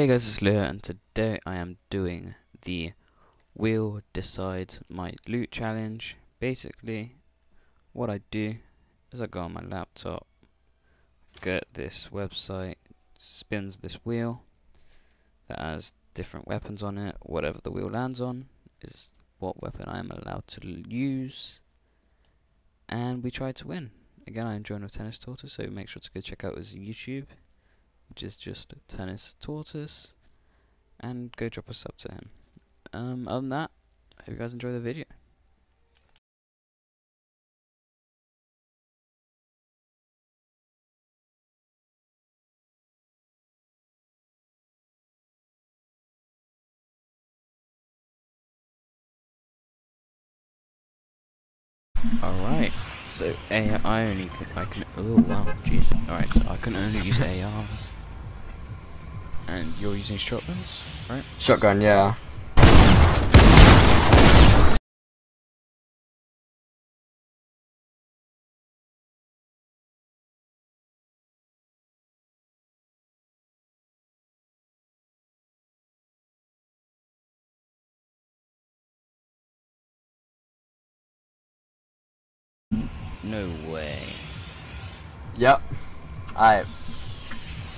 Hey guys, it's Leo and today I am doing the wheel decides my loot challenge. Basically, what I do is I go on my laptop, get this website, spins this wheel that has different weapons on it. Whatever the wheel lands on is what weapon I am allowed to use, and we try to win. Again, I am joined with Tennis Tortoise, so make sure to go check out his YouTube which is just a Tennis Tortoise, and go drop a sub to him. Um, other than that, I hope you guys enjoy the video. Alright, so AI, I only can, I can, oh wow, jeez. Alright, so I can only use ARs. And you're using shotguns, right? Shotgun, yeah. No way. Yep. Alright.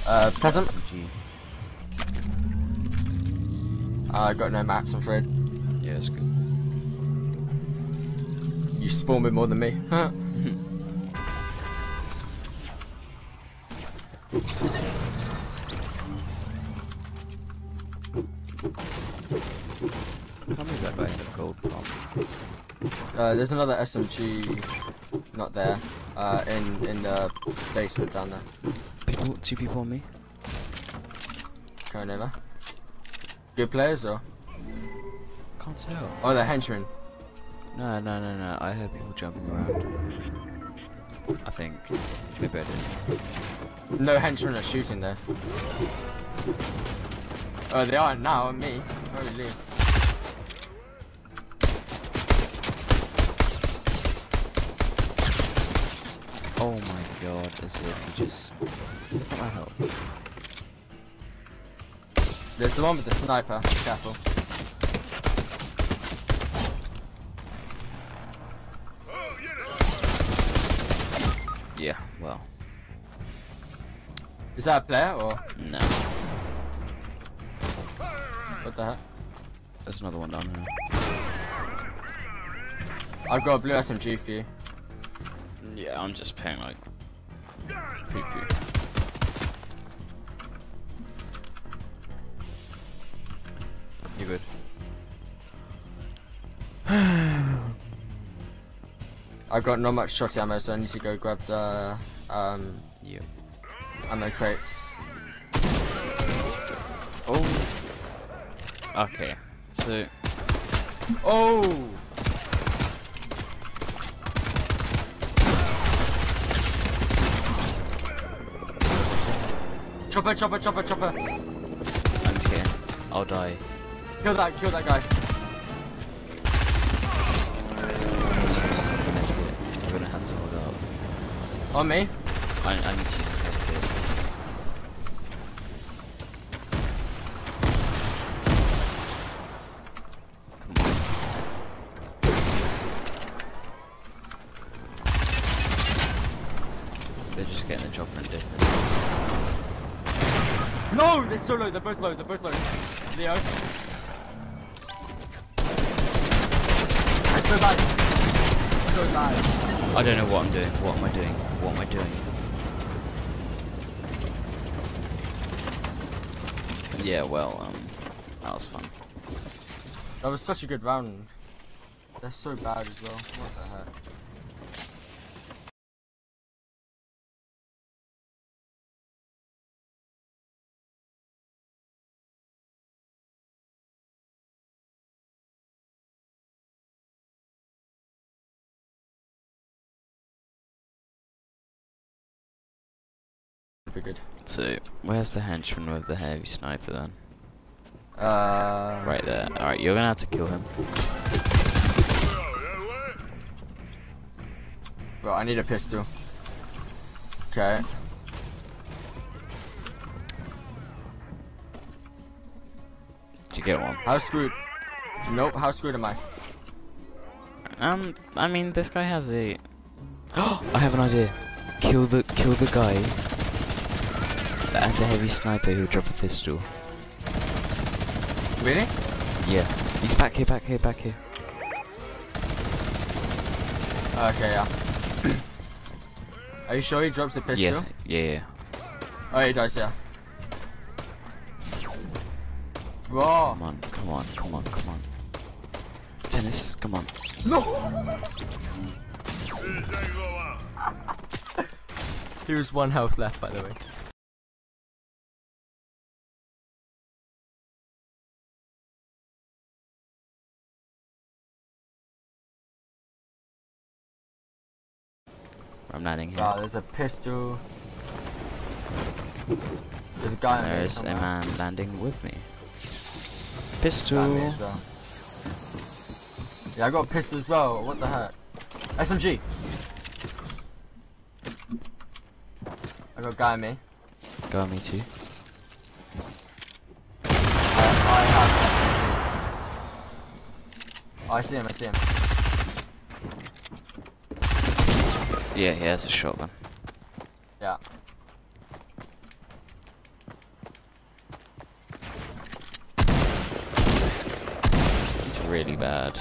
Uh, peasant? SMG. I got no maps, I'm afraid. Yeah, it's good. You spawn with more than me. Tell me that about the gold uh, there's another SMG, not there, uh, in in the basement down there. People, two people on me. Coming over. Good players or? Can't tell. Oh, they're henchmen. No, no, no, no. I heard people jumping around. I think. Maybe I didn't. No henchmen are shooting there. Oh, they are now on me. Holy. Oh my god, as if you just. Look at my health. There's the one with the sniper. Careful. Yeah, well, Is that a player or no. what the heck? There's another one down here. I've got a blue SMG for you. Yeah, I'm just paying like. Poo poo. I've got not much shot ammo, so I need to go grab the um, Yep. ammo crates. Oh! Okay, so. Oh! Chopper, chopper, chopper, chopper. I'm here. I'll die. Kill that, kill that guy. I'm gonna have to hold up. On me. I, I need to use this medkit. Come on. They're just getting the chopper and. No, they're so low. They're both low. They're both low. Leo. So bad. So bad. I don't know what I'm doing. What am I doing? What am I doing? Yeah, well, um, that was fun. That was such a good round. They're so bad as well. What the heck? Good. So, where's the henchman with the heavy sniper then? Uh, Right there. Alright, you're gonna have to kill him. Bro, I need a pistol. Okay. Did you get one? How screwed? Nope. How screwed am I? Um, I mean, this guy has a. Oh, I have an idea. Kill the kill the guy that has a heavy sniper who'll drop a pistol. Really? Yeah, he's back here, back here, back here. Okay, yeah. Are you sure he drops a pistol? Yeah, yeah, yeah. Oh, he does, yeah. Bro. Come on, come on, come on, come on. Tennis, come on. No! He was one health left, by the way. I'm landing here. Wow, there's a pistol. There's a guy on There's a man landing with me. Guy Pistol. well. Yeah, I got a pistol as well. What the heck? SMG. I got a guy on me. Go me too. I, I. Oh, I see him. I see him. Yeah, he has a shotgun. Yeah. It's really bad.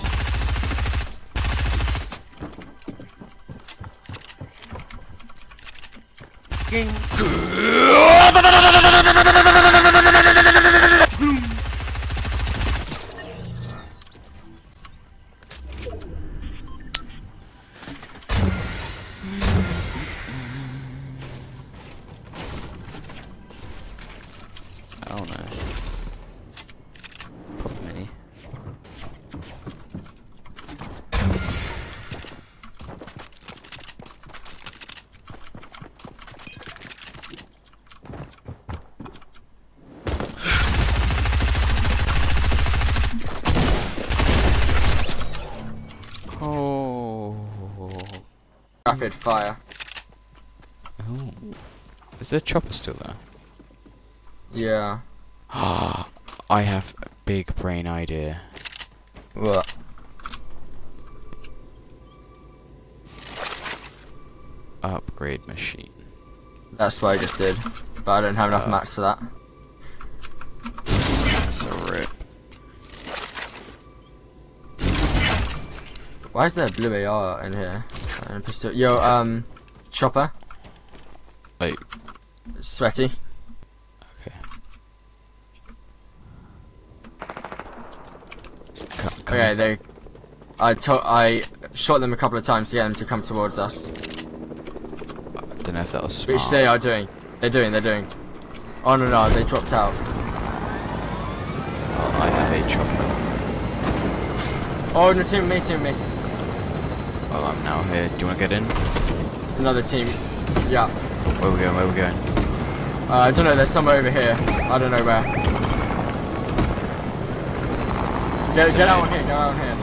Oh Rapid fire. Oh. Is there a chopper still there? Yeah. Ah, I have a big brain idea. What? Upgrade machine. That's what I just did. But I don't have enough Uh. mats for that. That's a rip. Why is there a blue AR in here? And pistol. Yo, um, chopper, Like, sweaty. okay. Co- come Okay, on. they. I to- I shot them a couple of times to get them to come towards us. I don't know if that was smart. Which they are doing. They're doing. They're doing. Oh no no, they dropped out. Oh, I have a chopper. Oh no, team me, team me. Well, I'm now here. Do you want to get in? Another team. Yeah. Where we going? Where we going? Uh, I don't know. There's somewhere over here. I don't know where. Get get out here. Get out here.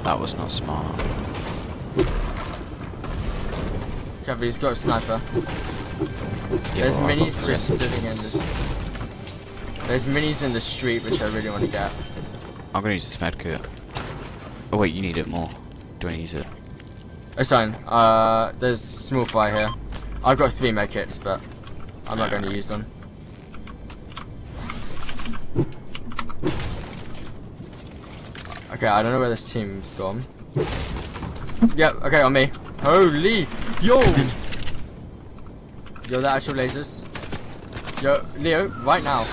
That was not smart. Kevin, he's got a sniper. There's well, I've got minis just sitting in the. There's minis in the street which I really want to get. I'm gonna use this med kit. Oh wait, you need it more. Do I use it? It's fine. Uh, there's small fire here. I've got three med kits, but I'm not going to use them. Okay, I don't know where this team's gone. Yep, okay, on me. Holy! Yo! Yo, the actual lasers. Yo, Leo, right now.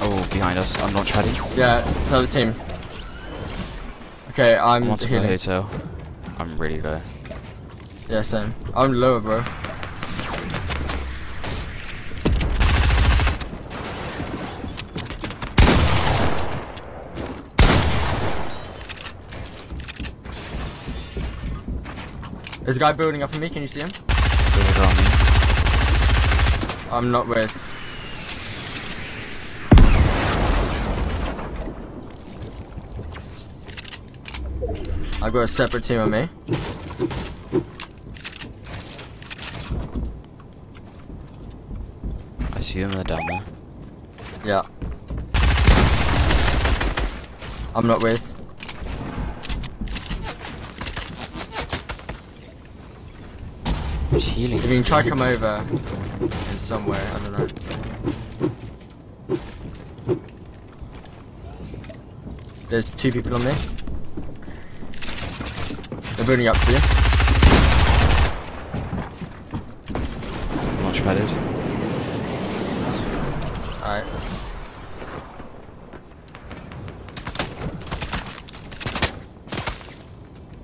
Oh, behind us. I'm not ready. Yeah, another team. Okay, I'm I'm on top of the healing. hotel. I'm really low. Yeah, same. I'm lower, bro. There's a guy building up for me. Can you see him? I'm not with. I've got a separate team on me. I see them, in the down there. Yeah. I'm not with. Healing. You can try come over in somewhere, I don't know. There's two people on me. They're building up to you. Launch padded. Alright.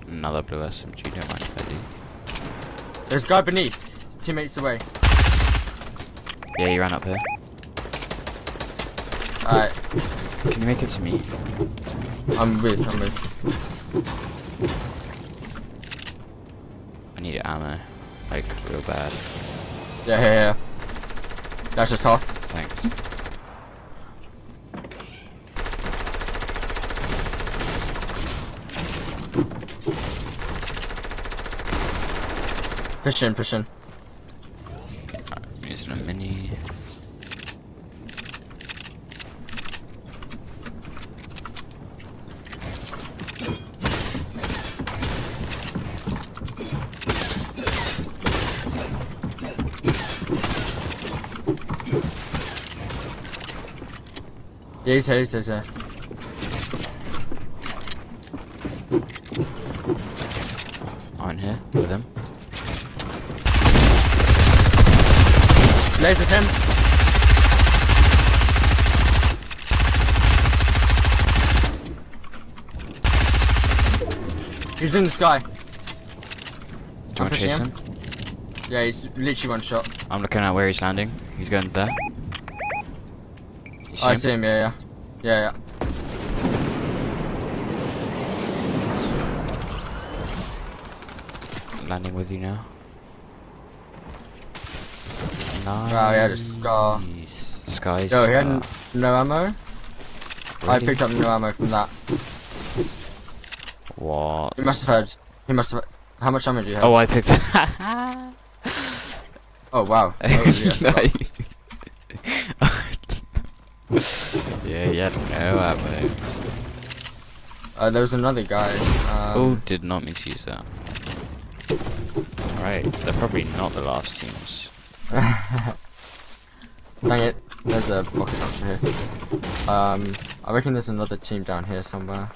Another blue SMG, don't mind if I do. There's a guy beneath. Teammates away. Yeah, he ran up here. Alright. Can you make it to me? I'm with, I'm with. I need ammo. Like, real bad. Yeah, yeah, yeah. That's just off. Thanks. Push in, push in. I'm using a mini. Yeah, he's here, he's here, he's here. I'm here with him. Lasers him. He's in the sky. Do you I'm want to chase him. him? Yeah, he's literally one shot. I'm looking at where he's landing. He's going there. See Oh, I see him, yeah, yeah. Yeah, yeah. Landing with you now. Nice. Wow, he had a scar. Sky Yo, he had no ammo? I picked up no ammo from that. What? He must have had. He must have. How much ammo do you have? Oh, I picked. Oh, wow. Oh, yeah, yeah, no ammo. Uh, there was another guy. oh, Um, did not mean to use that. Alright, they're probably not the last teams. Dang it. There's a rocket launcher here. Um, I reckon there's another team down here somewhere.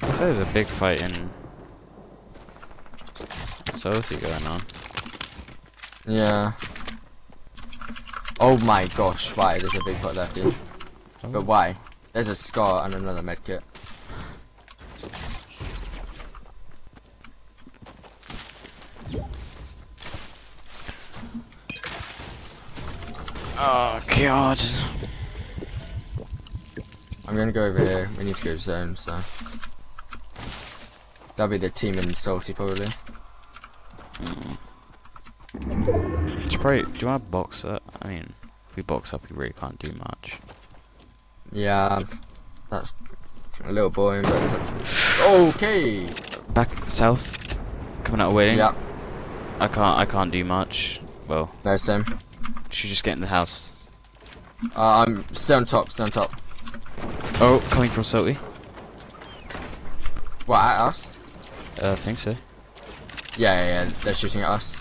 I say there's a big fight in. Sophie going on. Yeah. Oh my gosh, why? There's a big pot left here. But why? There's a scar and another medkit. Oh god. I'm gonna go over here. We need to go zone, so. That'll be the team in Salty, probably. It's probably. Do you want to box up? I mean, if we box up, we really can't do much. Yeah, that's a little boring, but it's okay. Back south, coming out of waiting. Yeah, I can't. I can't do much. Well, no same. Should just get in the house. Uh, I'm still on top, still on top. Oh, coming from Salty. What at us? Uh, I think so. Yeah, yeah, yeah. They're shooting at us.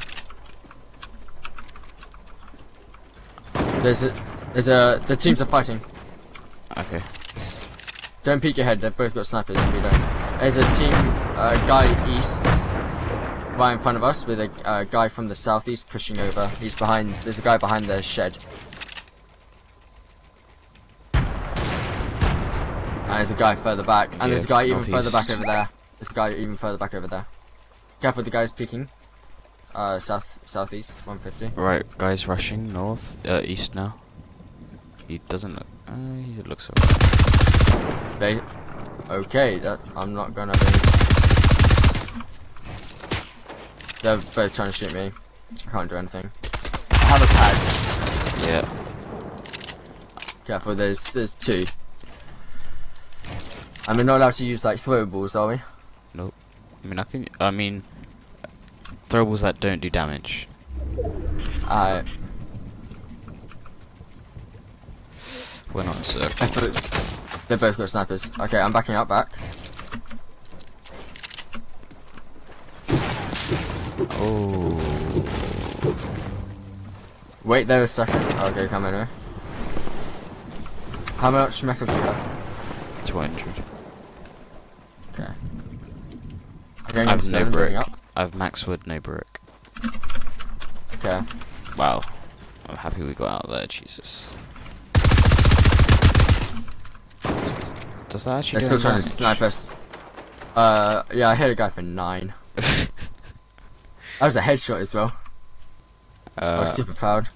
There's a, there's a, the teams are fighting. Okay. Don't peek your head. They've both got snipers. If you don't. There's a team, uh, guy east, right in front of us, with a uh, guy from the southeast pushing over. He's behind. There's a guy behind the shed. And there's a guy further back, and there's a guy even further back over there. There's a guy even further back over there. Careful, the guy's peeking. Uh, south, southeast, 150. Right, guys rushing north, uh, east now. He doesn't look. Uh, he looks alright. Okay, that I'm not gonna be. They're both trying to shoot me. I can't do anything. I have a pad. Yeah. Careful, there's there's two. And we're not allowed to use like throwables, are we? Nope. I mean, I can. I mean, throwables that don't do damage. Alright. We're not in they're circle. both, they've both got snipers. Okay, I'm backing up back. Oh. Wait there a second. Okay, come anyway. How much metal do you have? 200. Okay. I'm going I have no brick. up. I have max wood, no brick. Okay. Wow. I'm happy we got out there, Jesus. Does, does that actually They're do still trying to snipe us. Uh, yeah, I hit a guy for nine. That was a headshot as well. I uh, was super proud.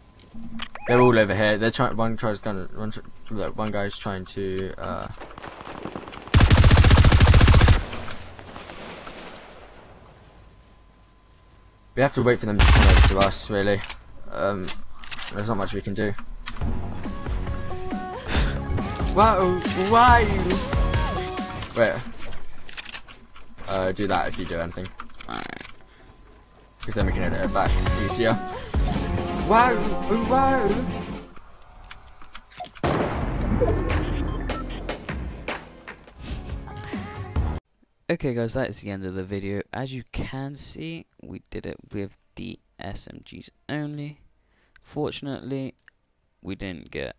They're all over here. They're trying. One tries gonna. One, tr- one guy's trying to. Uh, we have to wait for them to come over to us. Really. Um, there's not much we can do. Wow! Why? Wait. Uh, do that if you do anything. Because then we can edit it back easier. Wow! Wow! Okay guys, that is the end of the video. As you can see, we did it with the SMGs only. Fortunately, we didn't get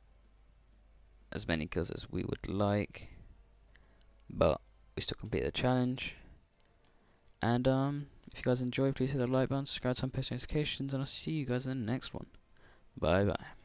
as many kills as we would like. But we still completed the challenge. And um, if you guys enjoy, please hit the like button, subscribe, turn post notifications, and I'll see you guys in the next one. Bye bye.